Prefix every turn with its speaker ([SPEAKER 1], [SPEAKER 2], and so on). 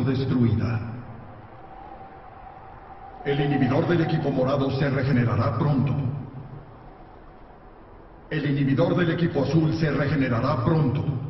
[SPEAKER 1] destruida. El inhibidor del equipo morado se regenerará pronto. El inhibidor del equipo azul se regenerará pronto.